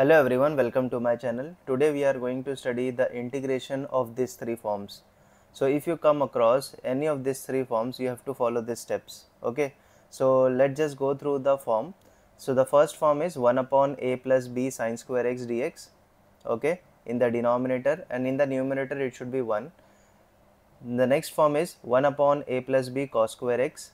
Hello everyone, welcome to my channel. Today we are going to study the integration of these three forms. So if you come across any of these three forms, you have to follow these steps. Okay, so let's just go through the form. So the first form is 1 upon a plus b sine square x dx. Okay, in the denominator and in the numerator it should be 1. The next form is 1 upon a plus b cos square x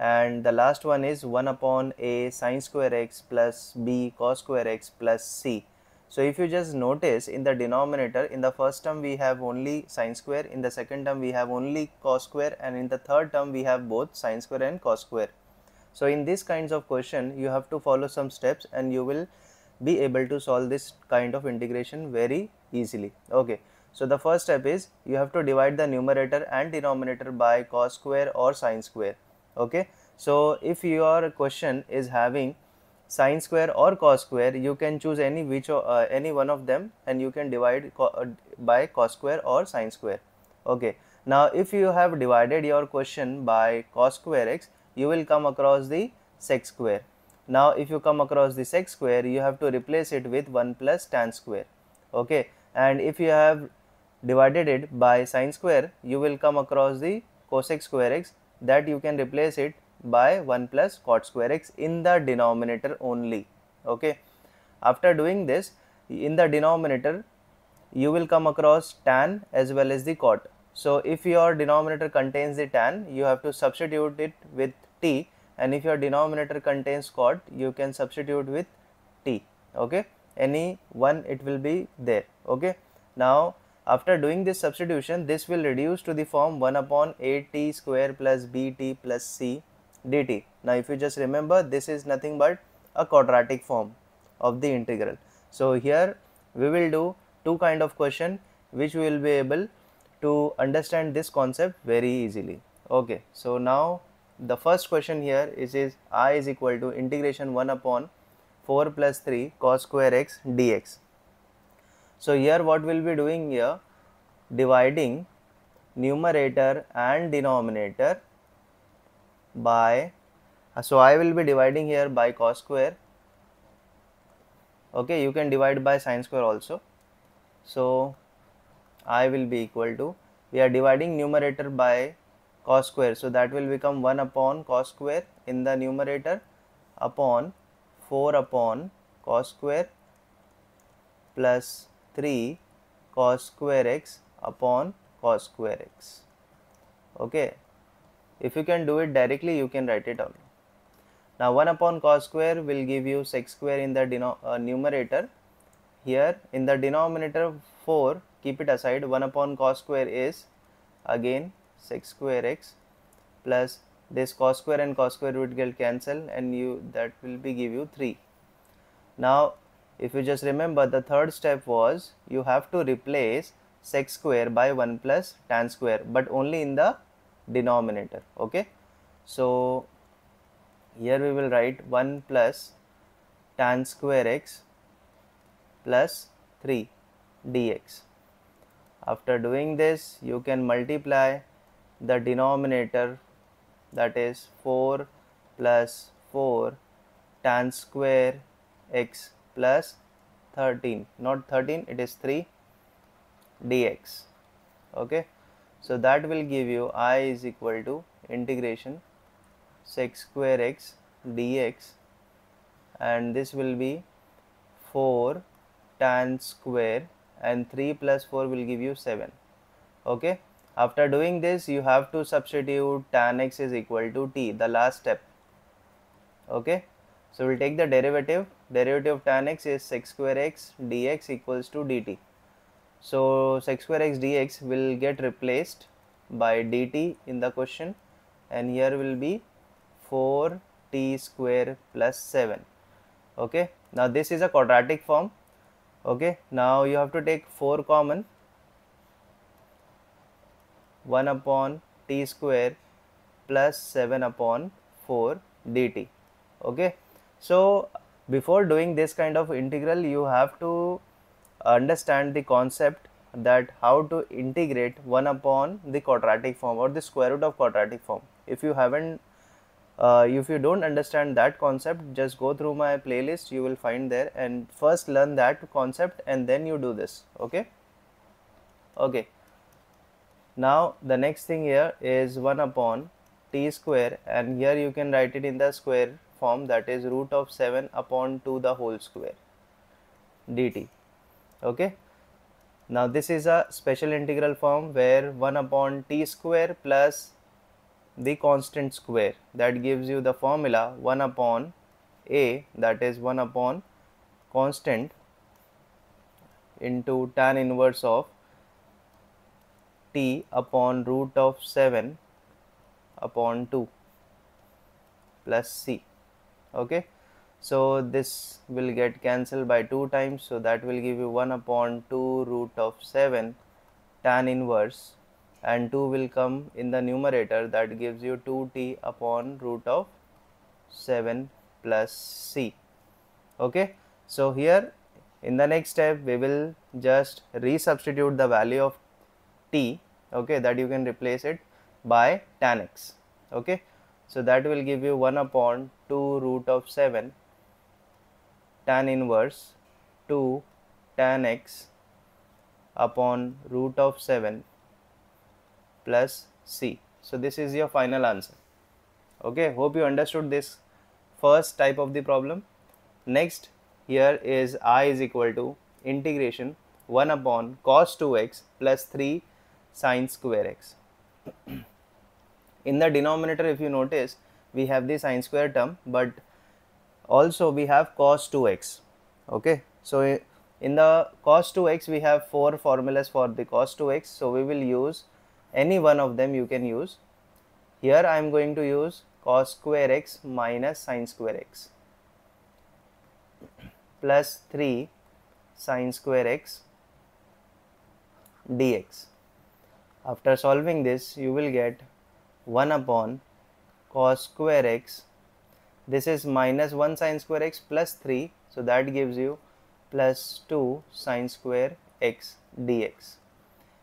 and the last one is 1 upon a sine square x plus b cos square x plus c. So if you just notice in the denominator in the first term we have only sine square, in the second term we have only cos square and in the third term we have both sine square and cos square. So in these kinds of question you have to follow some steps and you will be able to solve this kind of integration very easily. Okay. So the first step is you have to divide the numerator and denominator by cos square or sine square okay so if your question is having sine square or cos square you can choose any which uh, any one of them and you can divide co uh, by cos square or sine square. Okay. Now if you have divided your question by cos square x you will come across the sec square. Now if you come across the sec square you have to replace it with 1 plus tan square. Okay. And if you have divided it by sine square you will come across the cosec square x that you can replace it by 1 plus cot square x in the denominator only. Okay. After doing this in the denominator you will come across tan as well as the cot. So if your denominator contains the tan you have to substitute it with t. And if your denominator contains cot you can substitute with t. Okay. Any one it will be there. Okay. Now after doing this substitution, this will reduce to the form 1 upon a t square plus bt plus c dt. Now, if you just remember, this is nothing but a quadratic form of the integral. So, here we will do two kind of question which we will be able to understand this concept very easily. Okay. So, now the first question here is, is i is equal to integration 1 upon 4 plus 3 cos square x dx. So here what we'll be doing here dividing numerator and denominator by uh, so I will be dividing here by cos square. Okay you can divide by sine square also. So I will be equal to we are dividing numerator by cos square. So that will become 1 upon cos square in the numerator upon 4 upon cos square plus 3 cos square x upon cos square x. Okay if you can do it directly you can write it down. Now 1 upon cos square will give you sec square in the uh, numerator. Here in the denominator 4 keep it aside. 1 upon cos square is again sec square x plus this cos square and cos square would get cancelled and you that will be give you 3 now if you just remember the third step was you have to replace sec square by 1 plus tan square but only in the denominator okay? So here we will write 1 plus tan square x plus 3 dx. After doing this you can multiply the denominator that is 4 plus 4 tan square x plus 13 not 13 it is 3 dx okay so that will give you i is equal to integration sec square x dx and this will be 4 tan square and 3 plus 4 will give you 7 okay? After doing this you have to substitute tan x is equal to t the last step. Okay? So we'll take the derivative. Derivative of tan x is sec square x dx equals to dt. So sec square x dx will get replaced by dt in the question and here will be 4 t square plus 7 okay? Now this is a quadratic form. Okay? Now you have to take 4 common 1 upon t square plus 7 upon 4 dt. Okay? So before doing this kind of integral you have to understand the concept that how to integrate 1 upon the quadratic form or the square root of quadratic form. If you haven't uh, if you don't understand that concept just go through my playlist. You will find there and first learn that concept and then you do this. Okay? Okay. Now the next thing here is 1 upon t square and here you can write it in the square form that is root of 7 upon 2 the whole square dt okay. Now this is a special integral form where 1 upon t square plus the constant square that gives you the formula 1 upon a that is 1 upon constant into tan inverse of t upon root of 7 upon 2 plus c. Okay so this will get cancelled by 2 times so that will give you 1 upon 2 root of 7 tan inverse and 2 will come in the numerator that gives you 2t upon root of 7 plus c. Okay? So here in the next step we will just resubstitute the value of t okay that you can replace it by tan x. Okay? So that will give you 1 upon 2 root of 7 tan inverse 2 tan x upon root of 7 plus c. So this is your final answer. Okay, hope you understood this first type of the problem. Next here is i is equal to integration 1 upon cos 2x plus 3 sine square x. in the denominator if you notice we have the sine square term but also we have cos 2x okay? So in the cos 2x we have four formulas for the cos 2x so we will use any one of them you can use. Here I am going to use cos square x minus sine square x plus 3 sine square x dx. After solving this you will get 1 upon cos square x this is minus 1 sine square x plus 3 so that gives you plus 2 sine square x dx.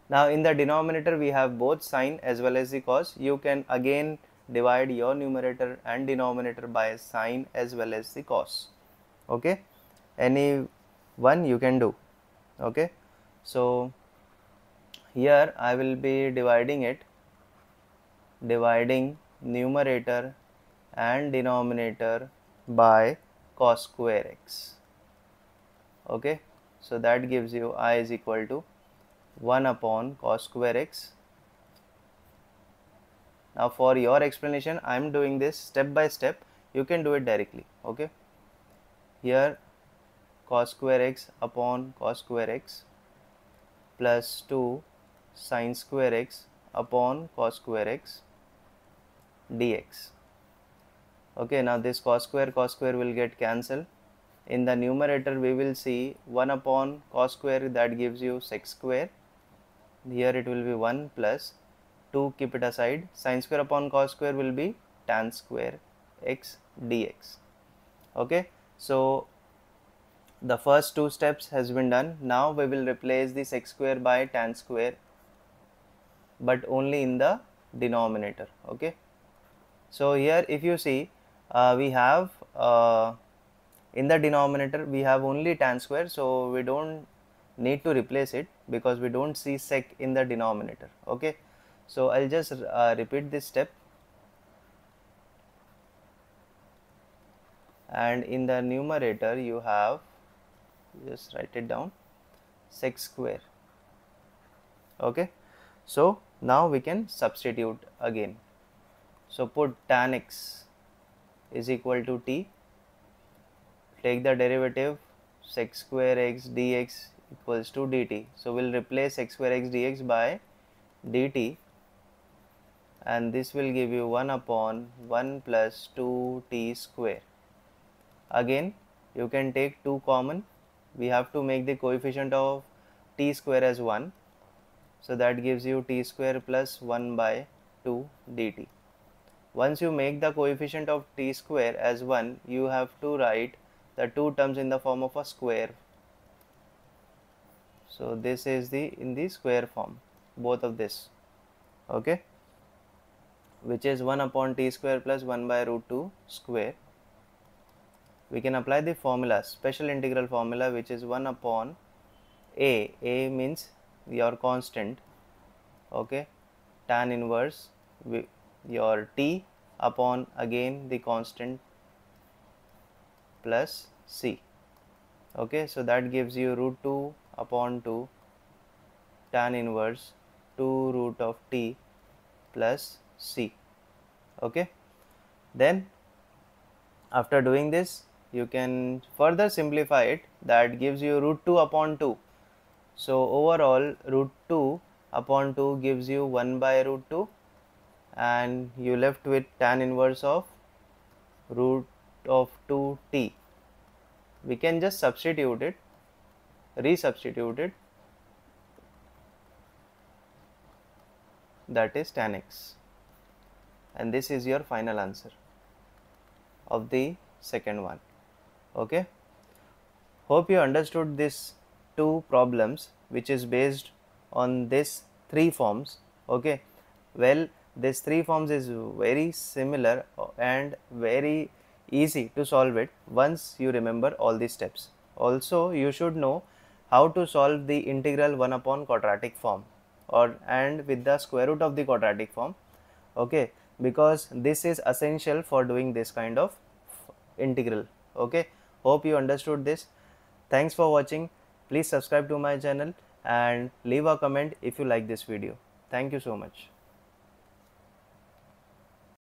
Now in the denominator we have both sine as well as the cos. You can again divide your numerator and denominator by sine as well as the cos. Okay? Any one you can do. Okay? So here I will be dividing it dividing numerator and denominator by cos square x. Okay? So that gives you i is equal to 1 upon cos square x. Now for your explanation i am doing this step by step. You can do it directly. Okay? Here cos square x upon cos square x plus 2 sine square x upon cos square x dx okay now this cos square cos square will get cancelled. In the numerator we will see 1 upon cos square that gives you sec square. Here it will be 1 plus 2 keep it aside. Sine square upon cos square will be tan square x dx. Okay so the first two steps has been done. Now we will replace the sec square by tan square but only in the denominator. Okay so here if you see we have uh, in the denominator we have only tan square so we don't need to replace it because we don't see sec in the denominator okay? So i'll just uh, repeat this step. And in the numerator you have just write it down sec square okay? So now we can substitute again. So put tan x is equal to t. Take the derivative sec square x dx equals to dt. So we'll replace sec square x dx by dt and this will give you 1 upon 1 plus 2t square. Again you can take 2 common. We have to make the coefficient of t square as 1. So that gives you t square plus 1 by 2 dt. Once you make the coefficient of t square as 1, you have to write the two terms in the form of a square. So this is the in the square form, both of this. Okay. which is 1 upon t square plus 1 by root 2 square we can apply the formula special integral formula which is 1 upon a a means your constant okay tan inverse your t upon again the constant plus c. Okay so that gives you root 2 upon 2 tan inverse 2 root of t plus c. Okay then after doing this you can further simplify it. That gives you root 2 upon 2 so overall root 2 upon 2 gives you 1 by root 2 and you left with tan inverse of root of 2t we can just substitute it resubstitute it. That is tan x. And this is your final answer of the second one. Okay? Hope you understood these two problems which is based on this three forms. Okay? Well this three forms is very similar and very easy to solve it once you remember all these steps. Also you should know how to solve the integral 1 upon quadratic form or and with the square root of the quadratic form okay? Because this is essential for doing this kind of integral okay? Hope you understood this. Thanks for watching. Please subscribe to my channel and leave a comment if you like this video. Thank you so much